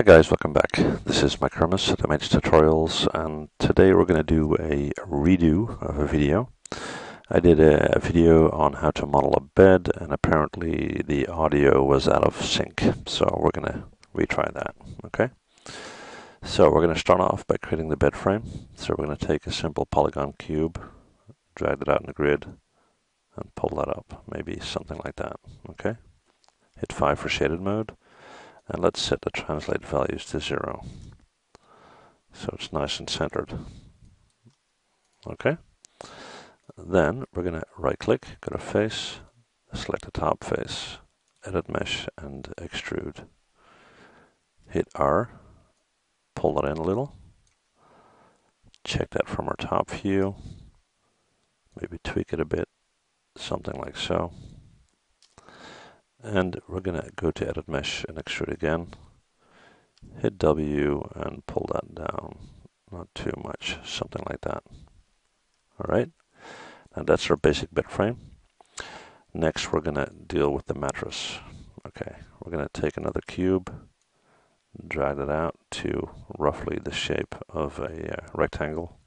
Hi guys, welcome back. This is Mike Hermes at MH Tutorials and today we're going to do a redo of a video. I did a, video on how to model a bed and apparently the audio was out of sync so we're going to retry that, okay? So we're going to start off by creating the bed frame. So we're going to take a simple polygon cube, drag it out in the grid and pull that up, maybe something like that, okay? Hit 5 for shaded mode and let's set the translate values to zero. So it's nice and centered. Okay. Then we're going to right click, go to face, select the top face, edit mesh and extrude. Hit R, pull that in a little. Check that from our top view. Maybe tweak it a bit, something like so and we're going to go to edit mesh and extrude again. Hit W and pull that down. Not too much something like that. Alright. And that's our basic bed frame. Next we're going to deal with the mattress. Okay we're going to take another cube drag it out to roughly the shape of a uh, rectangle.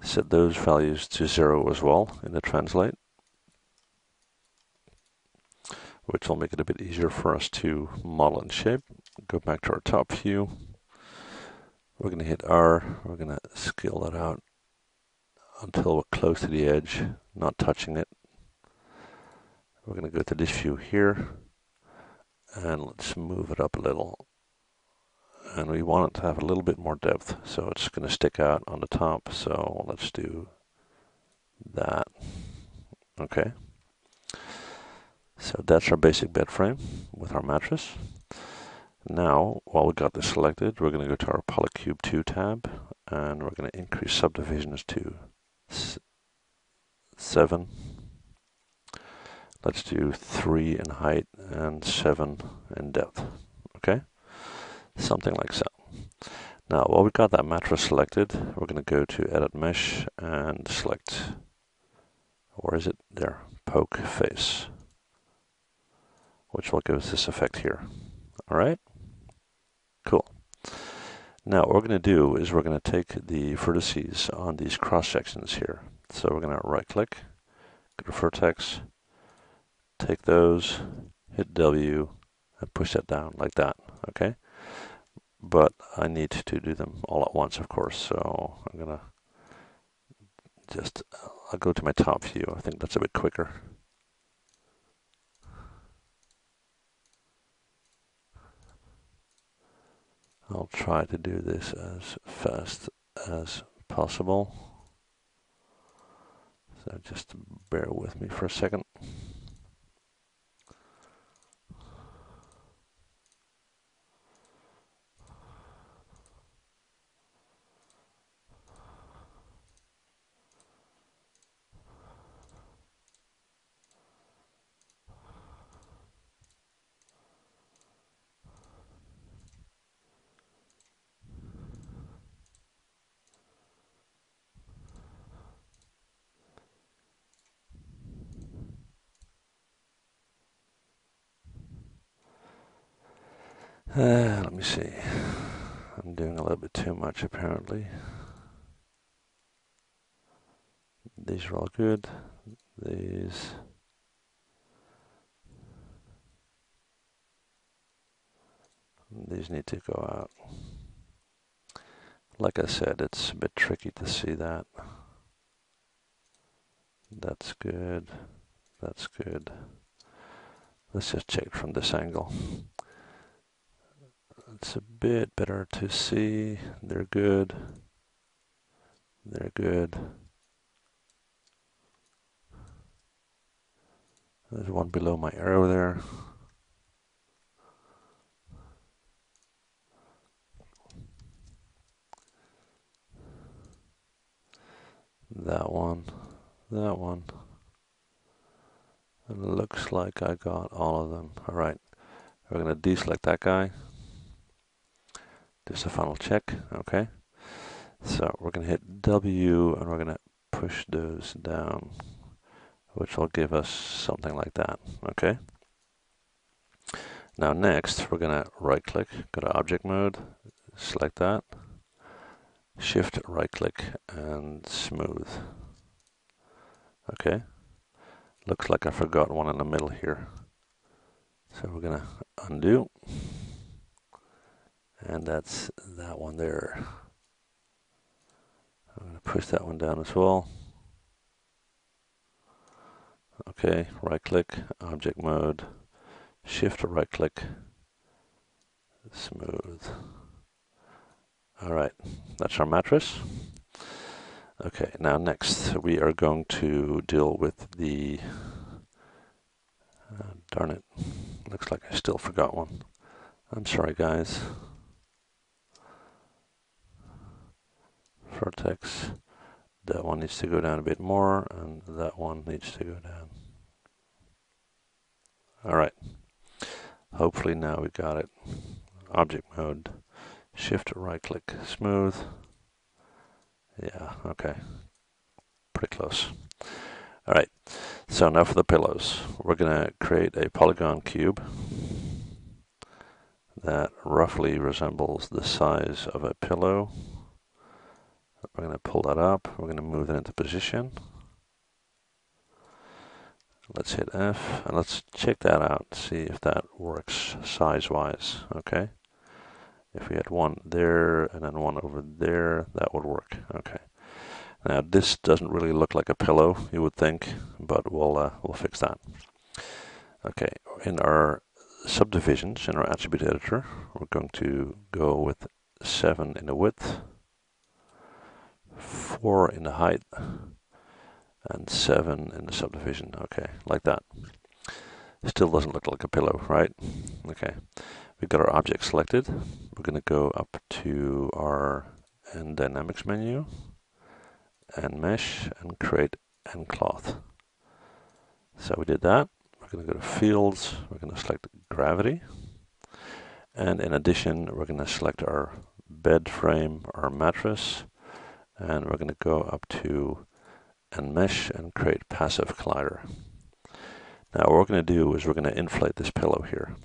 Set those values to zero as well in the translate which will make it a bit easier for us to model in shape. Go back to our top view. We're going to hit R. We're going to scale that out until we're close to the edge, not touching it. We're going to go to this view here and let's move it up a little. And we want it to have a little bit more depth, so it's going to stick out on the top. So let's do that. Okay. So that's our basic bed frame with our mattress. Now, while we got this selected, we're going to go to our Polycube 2 tab, and we're going to increase subdivisions to 7. Let's do 3 in height and 7 in depth. Okay? Something like so. Now, while we've got that mattress selected, we're going to go to Edit Mesh and select, where is it? There, Poke Face which will give us this effect here. All right? Cool. Now what we're going to do is we're going to take the vertices on these cross sections here. So we're going to right click, go to vertex, take those, hit W, and push that down like that, okay? But I need to do them all at once, of course, so I'm going to just, uh, I'll go to my top view. I think that's a bit quicker. I'll try to do this as fast as possible. So just bear with me for a second. Uh, let me see. I'm doing a little bit too much apparently. These are all good. These. These need to go out. Like I said, it's a bit tricky to see that. That's good. That's good. Let's just check from this angle. It's a bit better to see. They're good. They're good. There's one below my arrow there. That one. That one. It looks like I got all of them. Alright. We're going to deselect that guy just a final check, okay? So we're going to hit W and we're going to push those down, which will give us something like that, okay? Now next, we're going to right click, go to object mode, select that, shift right click and smooth. Okay, looks like I forgot one in the middle here. So we're going to undo, and that's that one there. I'm going to push that one down as well. Okay, right click, object mode, shift right click, smooth. All right, that's our mattress. Okay, now next we are going to deal with the, uh, darn it, looks like I still forgot one. I'm sorry guys. Vertex. That one needs to go down a bit more, and that one needs to go down. All right. Hopefully now we got it. Object mode, shift right click, smooth. Yeah, okay. Pretty close. All right. So now for the pillows. We're going to create a polygon cube that roughly resembles the size of a pillow. We're going to pull that up. We're going to move it into position. Let's hit F and let's check that out, see if that works size-wise, okay? If we had one there and then one over there, that would work, okay. Now this doesn't really look like a pillow, you would think, but we'll, uh, we'll fix that. Okay, in our subdivisions, in our attribute editor, we're going to go with 7 in the width, 4 in the height, and 7 in the subdivision. Okay, like that. Still doesn't look like a pillow, right? Okay, we've got our object selected. We're going to go up to our nDynamics menu, nMesh, and create nCloth. So we did that. We're going to go to Fields. We're going to select Gravity. And in addition, we're going to select our bed frame, our mattress, and we're going to go up to nMesh and create passive collider. Now what we're going to do is we're going to inflate this pillow here.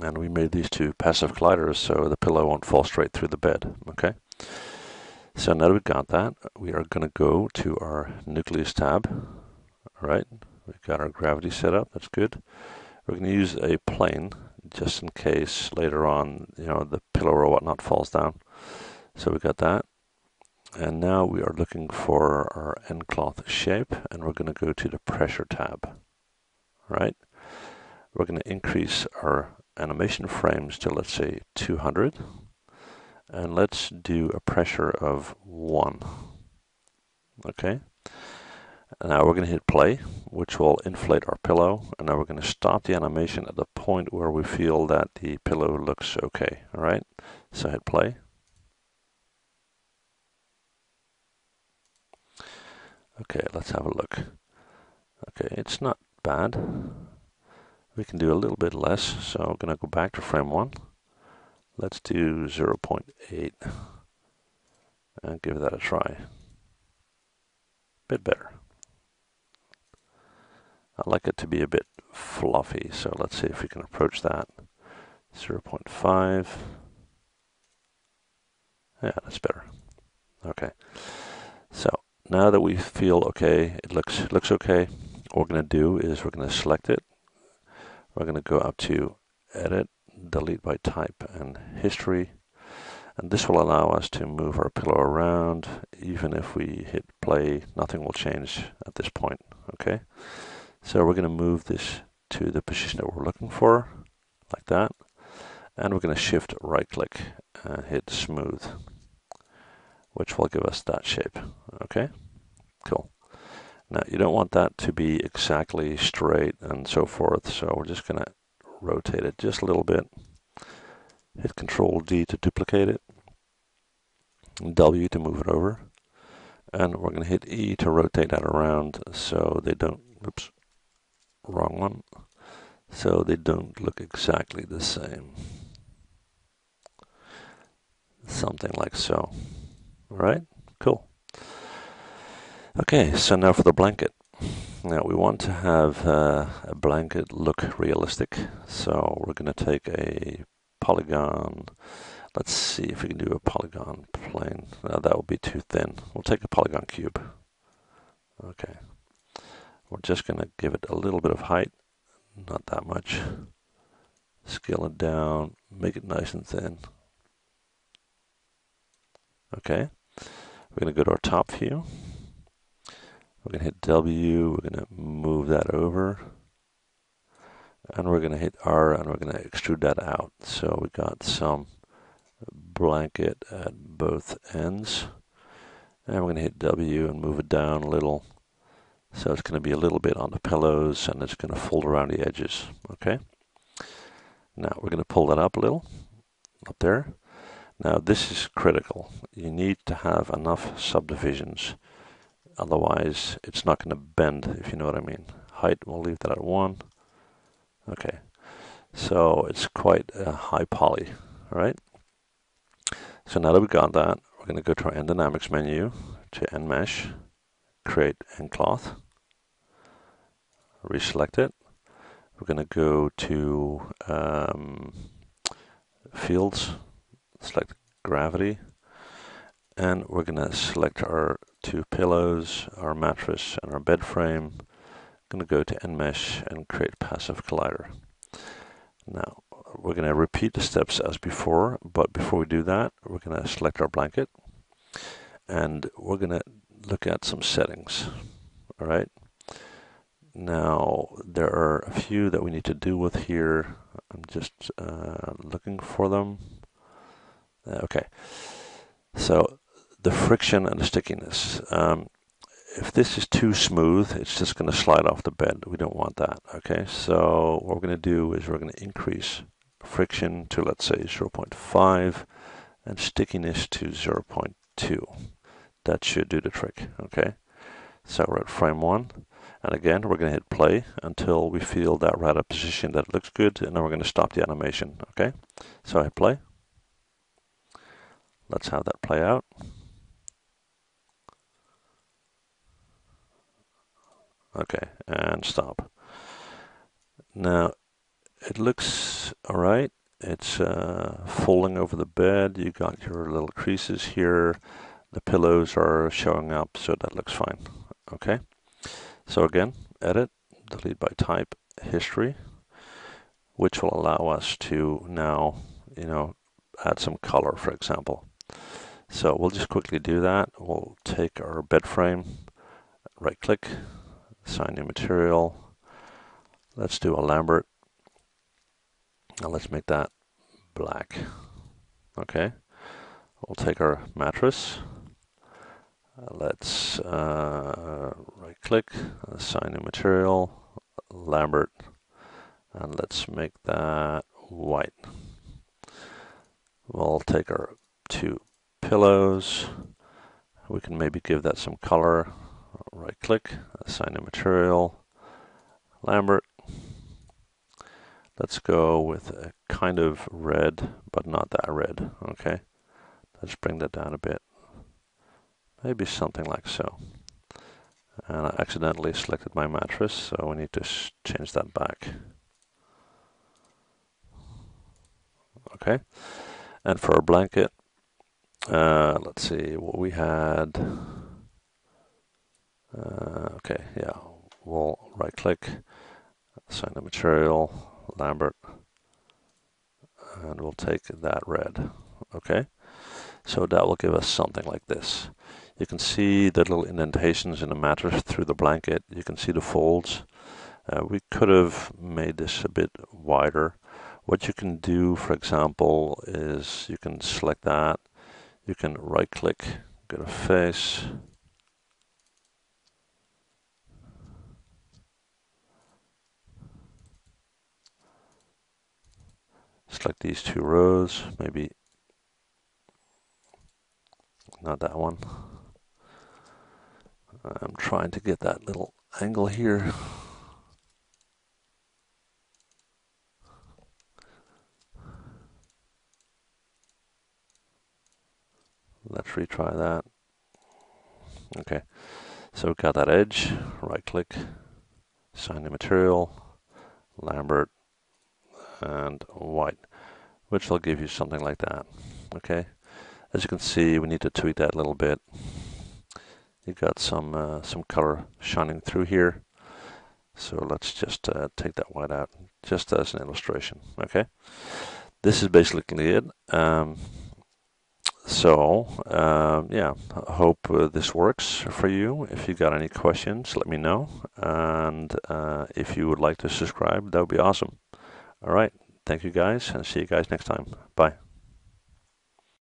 And we made these two passive colliders so the pillow won't fall straight through the bed, okay? So now that we've got that, we are going to go to our nucleus tab. All right, we've got our gravity set up, that's good. We're going to use a plane just in case later on, you know, the pillow or whatnot falls down. So we've got that. And now we are looking for our nCloth shape and we're going to go to the pressure tab. Right? We're going to increase our animation frames to let's say 200 and let's do a pressure of 1. Okay? now we're going to hit play, which will inflate our pillow, and now we're going to stop the animation at the point where we feel that the pillow looks okay. All right, so hit play. Okay, let's have a look. Okay, it's not bad. We can do a little bit less, so I'm going to go back to frame 1. Let's do 0.8 and give that a try. Bit better. I like it to be a bit fluffy, so let's see if we can approach that. 0.5. Yeah, that's better. Okay. So now that we feel okay, it looks looks okay, what we're going to do is we're going to select it. We're going to go up to Edit, Delete by Type, and History. And this will allow us to move our pillow around. Even if we hit play, nothing will change at this point. Okay. So we're going to move this to the position that we're looking for, like that. And we're going to shift right click and hit smooth which will give us that shape. Okay, cool. Now you don't want that to be exactly straight and so forth, so we're just going to rotate it just a little bit. Hit Control D to duplicate it, W to move it over, and we're going to hit E to rotate that around so they don't, oops, wrong one, so they don't look exactly the same. Something like so. All right, cool. Okay, so now for the blanket. Now we want to have uh, a blanket look realistic, so we're going to take a polygon. Let's see if we can do a polygon plane. No, that will be too thin. We'll take a polygon cube. Okay. We're just going to give it a little bit of height, not that much. Scale it down, make it nice and thin. Okay. We're going to go to our top view. We're going to hit W, we're going to move that over. And we're going to hit R and we're going to extrude that out. So we got some blanket at both ends. And we're going to hit W and move it down a little. So it's going to be a little bit on the pillows and it's going to fold around the edges. Okay. Now we're going to pull that up a little, up there. Now this is critical. You need to have enough subdivisions Otherwise, it's not going to bend, if you know what I mean. Height, we'll leave that at 1. Okay. So it's quite a high poly, all right? So now that we've got that, we're going to go to our nDynamics menu, to nMesh, create nCloth, reselect it. We're going to go to um, Fields, select Gravity, and we're going to select our two pillows, our mattress, and our bed frame. I'm going to go to nMesh and create Passive Collider. Now, we're going to repeat the steps as before, but before we do that, we're going to select our blanket, and we're going to look at some settings. All right. Now, there are a few that we need to deal with here. I'm just uh, looking for them. Uh, okay. So the friction and the stickiness. Um, if this is too smooth, it's just going to slide off the bed. We don't want that, okay? So what we're going to do is we're going to increase friction to, let's say, 0.5 and stickiness to 0.2. That should do the trick, okay? So we're at frame 1. And again, we're going to hit play until we feel that right position that looks good, and then we're going to stop the animation, okay? So I hit play. Let's have that play out. Okay, and stop. Now, it looks alright. It's uh, folding over the bed. You got your little creases here. The pillows are showing up, so that looks fine. Okay. So again, edit, delete by type, history, which will allow us to now, you know, add some color, for example. So we'll just quickly do that. We'll take our bed frame, right click, assign new material. Let's do a Lambert. Now let's make that black. Okay. We'll take our mattress. Uh, let's uh, right click, assign new material, Lambert, and let's make that white. We'll take our two pillows. We can maybe give that some color right click, assign a material, Lambert. Let's go with a kind of red, but not that red, okay? Let's bring that down a bit. Maybe something like so. And I accidentally selected my mattress, so we need to change that back. Okay, and for our blanket, uh, let's see what we had. Uh, okay, yeah, we'll right click, assign the material, Lambert, and we'll take that red. Okay, so that will give us something like this. You can see the little indentations in the mattress through the blanket. You can see the folds. Uh, we could have made this a bit wider. What you can do, for example, is you can select that. You can right click, go to face, select these two rows, maybe not that one. I'm trying to get that little angle here. Let's retry that. Okay, So we've got that edge, right click, assign the material, Lambert, and white, which will give you something like that. Okay, as you can see, we need to tweak that a little bit. You've got some uh, some color shining through here. So let's just uh, take that white out, just as an illustration. Okay, this is basically it. Um, so um, yeah, hope uh, this works for you. If you've got any questions, let me know. And uh, if you would like to subscribe, that would be awesome. All right, thank you guys, and see you guys next time. Bye.